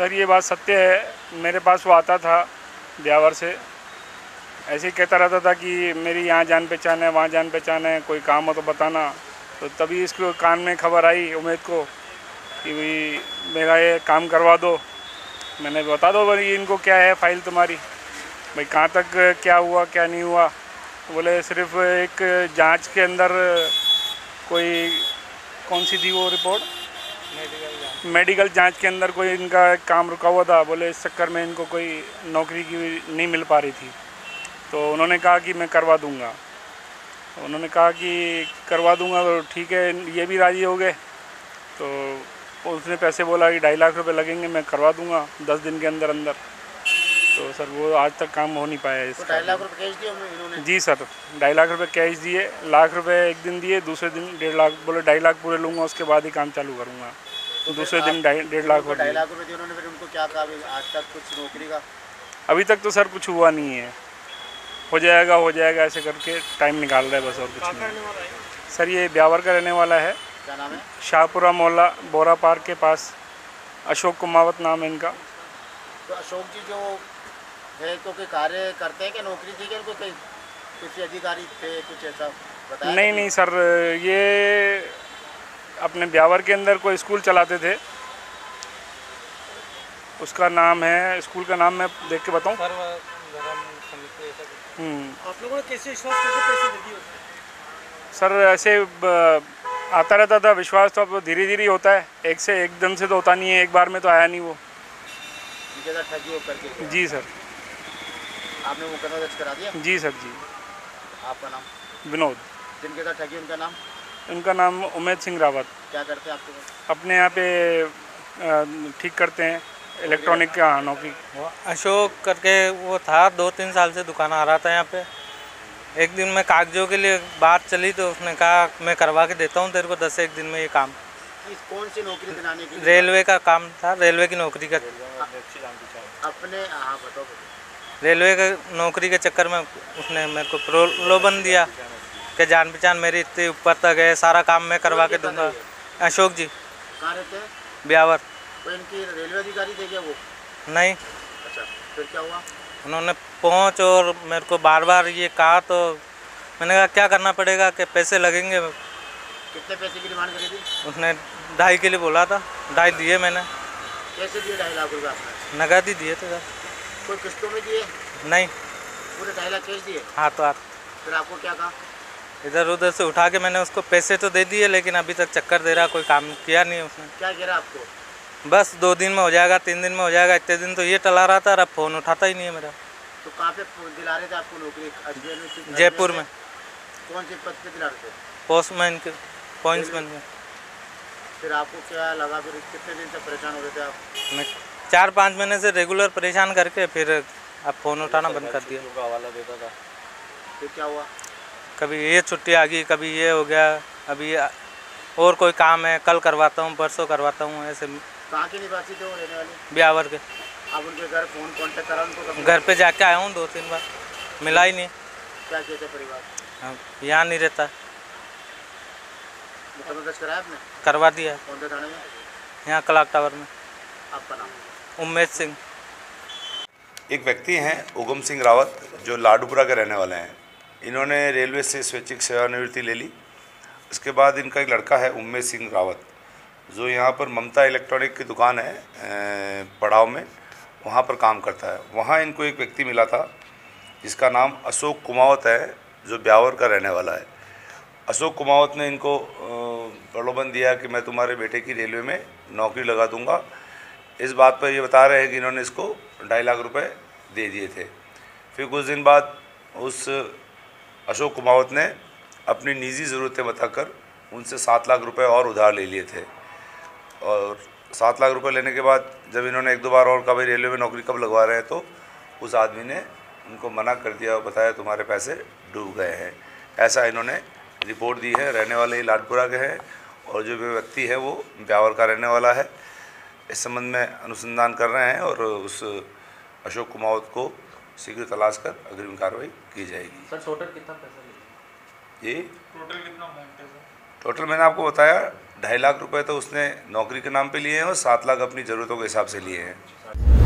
Sir, ये बात सत्य है। मेरे पास वो आता था ब्यावर से। ऐसे ही कहता रहता था कि मेरी यहाँ जान पहचान है, वहाँ जान पहचान है, कोई काम हो तो बताना। तो तभी इसको कान में खबर आई उमेद को कि भाई, मेरा ये काम करवा दो। मैंने बता दो भाई, इनको क्या है फ़ाइल तुम्हारी? भाई, कहाँ तक, क्या हुआ, क्या नहीं हुआ? बोले, सिर्फ़ एक जाँच के अंदर कोई कौन सी थी वो रिपोर्ट? मेडिकल जाँच के अंदर कोई इनका काम रुका हुआ था बोले इस चक्कर में इनको कोई नौकरी की नहीं मिल पा रही थी। तो उन्होंने कहा कि मैं करवा दूँगा। तो उन्होंने कहा कि करवा दूँगा तो ठीक है ये भी राज़ी हो गए। तो उसने पैसे बोला कि ढाई लाख रुपए लगेंगे मैं करवा दूँगा दस दिन के अंदर अंदर। तो सर वो आज तक काम हो नहीं पाया इसका। ढाई लाख रुपए कैश दिए इन्होंने? जी सर ढाई लाख रुपए कैश दिए लाख रुपए एक दिन दिए दूसरे दिन डेढ़ लाख बोले ढाई लाख पूरे लूँगा उसके बाद ही काम चालू करूँगा। तो दूसरे दिन ढाई डेढ़ लाख ढाई लाख रुपए दिए उन्होंने फिर उनको क्या कहा? आज तक कुछ नौकरी का? अभी तक तो सर कुछ हुआ नहीं है। हो जाएगा हो जाएगा ऐसे करके टाइम निकाल रहा है बस और कुछ नहीं। सर ये ब्यावर का रहने वाला है। क्या नाम है? शाहपुरा मोहल्ला बोरा पार्क के पास। अशोक कुमावत नाम है इनका। तो अशोक जी जो है तो कोई कार्य करते हैं कि नौकरी थी क्या उनको कोई? किसी अधिकारी थे कुछ ऐसा बताया? नहीं नहीं सर ये अपने ब्यावर के अंदर कोई स्कूल चलाते थे। उसका नाम है स्कूल का नाम मैं देख के बताऊँ। हम्म। आप लोगों ने कैसे विश्वास करके पैसे दे दिए सर ऐसे आता रहता था विश्वास तो अब धीरे धीरे होता है। एक से एकदम से तो होता नहीं है एक बार में तो आया नहीं वो। वो करके जी सर। आपने मुकदमा दर्ज करा दिया? जी सर जी। आपका नाम? विनोद। जिनके साथ ठगी उनका नाम? उनका नाम उमेद सिंह रावत। क्या करते हैं आपके पास? अपने यहाँ पे ठीक करते हैं इलेक्ट्रॉनिक का नौकरी अशोक करके वो था दो तीन साल से दुकान आ रहा था यहाँ पे। एक दिन मैं कागजों के लिए बात चली तो उसने कहा मैं करवा के देता हूँ तेरे को दस एक दिन में ये काम। किस कौन सी नौकरी दिलाने के रेलवे का काम था रेलवे की नौकरी का। अपने हाँ। रेलवे के नौकरी के चक्कर में उसने मेरे को प्रलोभन दिया। कि जान पहचान मेरी इतनी ऊपर तक है सारा काम मैं करवा के दूँगा। अशोक जी कहाँ रहते हैं? ब्यावर। तो इनकी रेलवे अधिकारी थे क्या वो? नहीं। अच्छा फिर क्या हुआ? उन्होंने पहुँच और मेरे को बार बार ये कहा तो मैंने कहा क्या करना पड़ेगा? कि पैसे लगेंगे? कितने पैसे की डिमांड करी थी? उसने ढाई के लिए बोला था। ढाई दिए मैंने। कैसे दिए ढाई लाख रुपए आपने? नगद ही दिए थे सर। कोई किस्तों में दिए? नहीं। पूरे ढाई लाख कैश दिए? हाथों हाथ फिर आपको क्या कहा? इधर उधर से उठा के मैंने उसको पैसे तो दे दिए लेकिन अभी तक चक्कर दे रहा कोई काम किया नहीं उसने। क्या कह रहा आपको? बस दो दिन में हो जाएगा तीन दिन में हो जाएगा इतने दिन तो ये टला रहा था और अब फ़ोन उठाता ही नहीं है मेरा। तो कहाँ पे दिला रहे थे आपको नौकरी अजमेर में थी? जयपुर में। कौन से पद पे दिला रहे थे? पोस्टमैन के पॉइंट्समैन में फिर आपको क्या लगा फिर कितने दिन से परेशान हो रहे थे आप? मैं चार पाँच महीने से रेगुलर परेशान करके फिर अब फ़ोन उठाना बंद कर दिया। फिर क्या हुआ? कभी ये छुट्टी आ गई कभी ये हो गया अभी और कोई काम है कल करवाता हूँ परसों करवाता हूँ ऐसे कहाँ के निवासी थे वो रहने वाले? ब्यावर के। आप उनके घर फ़ोन कांटेक्ट करा उनको घर पे जाके आया हूँ दो तीन बार। मिला ही नहीं। क्या कहते परिवार? हाँ, यहाँ नहीं रहता। कराया करवा दिया। है यहाँ कलाक टावर में। आपका नाम? उमेद सिंह। एक व्यक्ति हैं उगम सिंह रावत जो लाडूपुरा के रहने वाले हैं। इन्होंने रेलवे से स्वैच्छिक सेवानिवृत्ति ले ली। उसके बाद इनका एक लड़का है उम्मेद सिंह रावत, जो यहाँ पर ममता इलेक्ट्रॉनिक की दुकान है पड़ाव में, वहाँ पर काम करता है। वहाँ इनको एक व्यक्ति मिला था, जिसका नाम अशोक कुमावत है, जो ब्यावर का रहने वाला है। अशोक कुमावत ने इनको प्रलोभन दिया कि मैं तुम्हारे बेटे की रेलवे में नौकरी लगा दूँगा। इस बात पर ये बता रहे हैं कि इन्होंने इसको ढाई लाख रुपए दे दिए थे। फिर कुछ दिन बाद उस अशोक कुमावत ने अपनी निजी ज़रूरतें बताकर उनसे सात लाख रुपए और उधार ले लिए थे। और सात लाख रुपए लेने के बाद जब इन्होंने एक दो बार और कभी रेलवे में नौकरी कब लगवा रहे हैं? तो उस आदमी ने उनको मना कर दिया और बताया, तुम्हारे पैसे डूब गए हैं। ऐसा इन्होंने रिपोर्ट दी है। रहने वाले लाडपुरा के हैं और जो भी व्यक्ति है वो ब्यावर का रहने वाला है। इस संबंध में अनुसंधान कर रहे हैं और उस अशोक कुमावत को शीघ्र तलाश कर अग्रिम कार्रवाई की जाएगी। सर टोटल कितना पैसा जी? ये टोटल कितना है टोटल मैंने आपको बताया ढाई लाख रुपए तो उसने नौकरी के नाम पे लिए हैं और सात लाख अपनी ज़रूरतों के हिसाब से लिए हैं।